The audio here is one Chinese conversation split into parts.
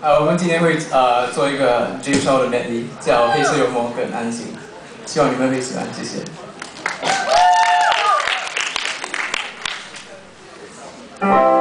呃，我们今天会呃做一个 J Show 的 medley，叫黑色幽默跟安静，希望你们会喜欢，谢谢。想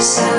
so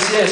谢谢。